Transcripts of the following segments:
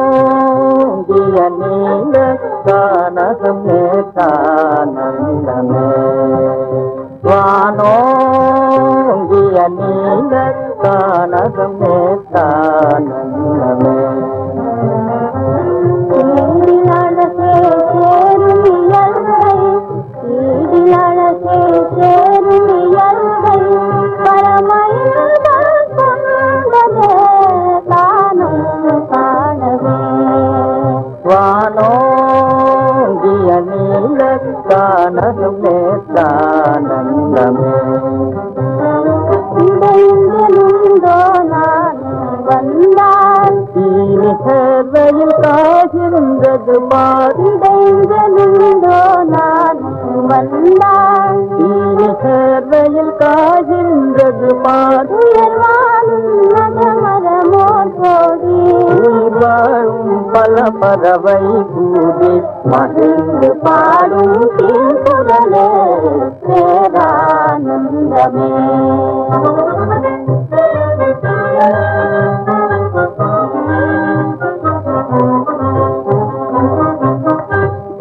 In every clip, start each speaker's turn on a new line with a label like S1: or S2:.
S1: వానోందియ నీల కాన సమేతానందమే వానోందియ నీల కాన సమేతానందమే
S2: வானோங்கிய நீல கானகமே தானந்தமே
S1: இடைந்தெழுந்தோ நான் வந்தால்
S2: தீனி சேர்வையில் காகிருந்தது பாடி
S1: இடைந்தெழுந்தோ நான் வந்தால்
S2: தீனி சேர்வையில் காகின்றது பாடி
S1: உயர்வானும் நகமரமோ கோடி
S2: உயிர் வாழும் பல பறவை கூடி மகிழ்ந்து
S1: பாடும் தீங்குரலே பேரானந்தமே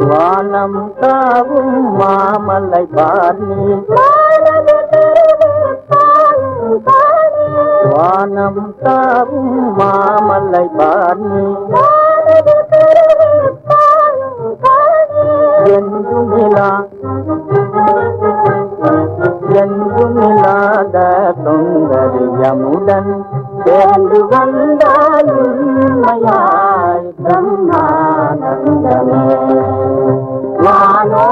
S2: வானம் தாவும் மாமலை பார்னி வானம் தாவும் மாமலை பார்னி యములన్ చేరు వందాలు బ్రహ్మానందమే. మానో